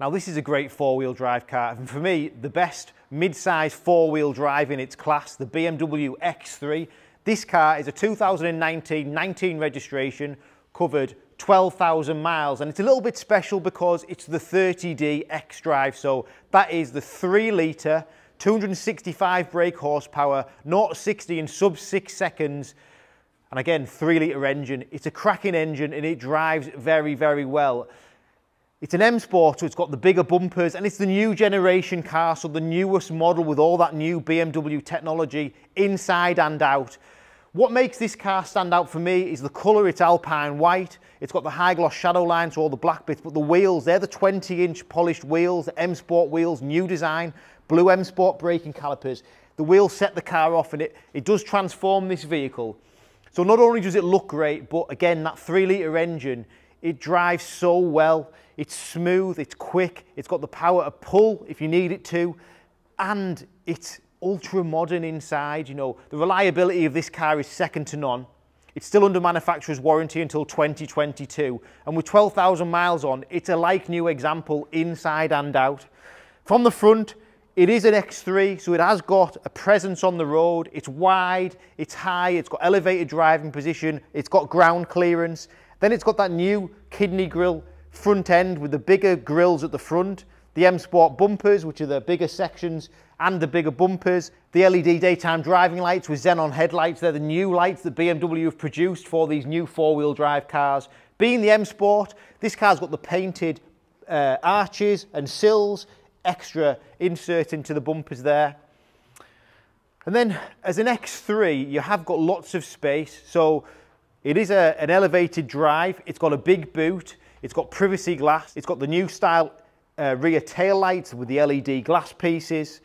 Now this is a great four-wheel drive car and for me the best mid-size four-wheel drive in its class, the BMW X3. This car is a 2019 19 registration, covered 12,000 miles and it's a little bit special because it's the 30D X Drive so that is the 3 litre 265 brake horsepower 0 60 in sub 6 seconds and again 3 litre engine it's a cracking engine and it drives very very well it's an M Sport, so it's got the bigger bumpers and it's the new generation car, so the newest model with all that new BMW technology inside and out. What makes this car stand out for me is the colour, it's alpine white, it's got the high gloss shadow lines, so all the black bits, but the wheels, they're the 20 inch polished wheels, M Sport wheels, new design, blue M Sport braking calipers. The wheels set the car off and it, it does transform this vehicle. So not only does it look great, but again, that three litre engine, it drives so well. It's smooth, it's quick, it's got the power to pull if you need it to, and it's ultra modern inside. You know, the reliability of this car is second to none. It's still under manufacturer's warranty until 2022. And with 12,000 miles on, it's a like new example inside and out. From the front, it is an X3, so it has got a presence on the road. It's wide, it's high, it's got elevated driving position, it's got ground clearance. Then it's got that new kidney grille front end with the bigger grills at the front, the M Sport bumpers, which are the bigger sections, and the bigger bumpers, the LED daytime driving lights with xenon headlights. They're the new lights that BMW have produced for these new four-wheel drive cars. Being the M Sport, this car's got the painted uh, arches and sills, extra insert into the bumpers there. And then as an X3, you have got lots of space. So it is a, an elevated drive. It's got a big boot. It's got privacy glass. It's got the new style uh, rear tail lights with the LED glass pieces.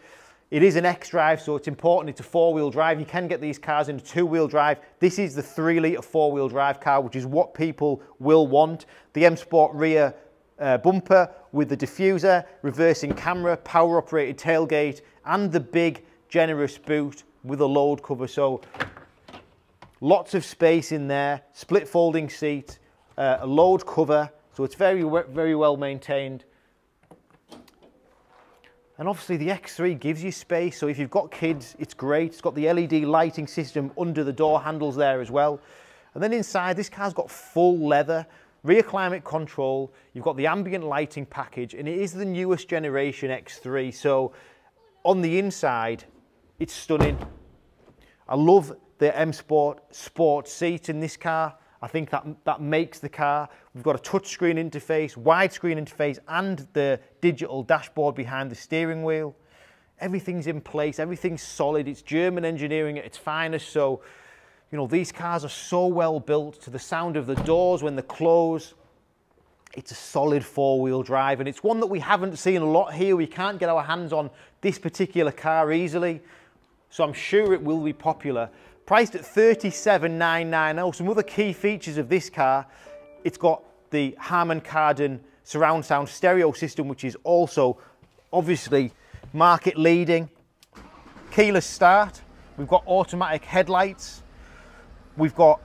It is an X-Drive, so it's important. It's a four-wheel drive. You can get these cars in a two-wheel drive. This is the three-litre four-wheel drive car, which is what people will want. The M Sport rear uh, bumper with the diffuser, reversing camera, power-operated tailgate, and the big, generous boot with a load cover. So lots of space in there, split folding seat, uh, a load cover, so it's very, very well maintained. And obviously the X3 gives you space, so if you've got kids, it's great. It's got the LED lighting system under the door handles there as well. And then inside, this car's got full leather, rear climate control, you've got the ambient lighting package, and it is the newest generation X3. So on the inside, it's stunning. I love the M Sport Sport seat in this car. I think that, that makes the car. We've got a touchscreen interface, widescreen interface, and the digital dashboard behind the steering wheel. Everything's in place, everything's solid. It's German engineering at its finest. So, you know, these cars are so well built to the sound of the doors when they close. It's a solid four-wheel drive, and it's one that we haven't seen a lot here. We can't get our hands on this particular car easily. So I'm sure it will be popular. Priced at 37990 Some other key features of this car, it's got the Harman Kardon surround sound stereo system, which is also obviously market leading. Keyless start, we've got automatic headlights, we've got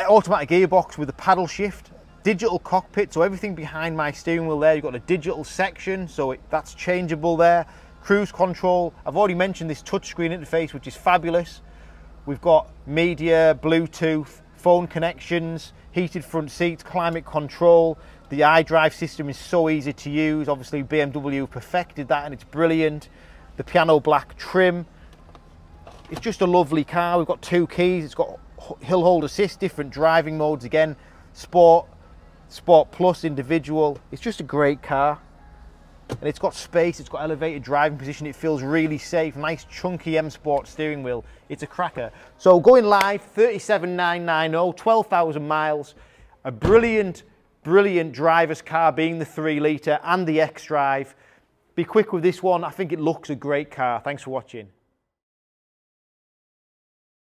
automatic gearbox with a paddle shift, digital cockpit, so everything behind my steering wheel there, you've got a digital section, so it, that's changeable there. Cruise control, I've already mentioned this touchscreen interface, which is fabulous. We've got media, Bluetooth, phone connections, heated front seats, climate control. The iDrive system is so easy to use. Obviously BMW perfected that and it's brilliant. The piano black trim. It's just a lovely car. We've got two keys. It's got hill hold assist, different driving modes again. Sport, Sport Plus, individual. It's just a great car and it's got space, it's got elevated driving position, it feels really safe, nice chunky M Sport steering wheel, it's a cracker. So going live, 37990, 12,000 miles, a brilliant, brilliant driver's car being the 3 litre and the X-Drive. Be quick with this one, I think it looks a great car. Thanks for watching.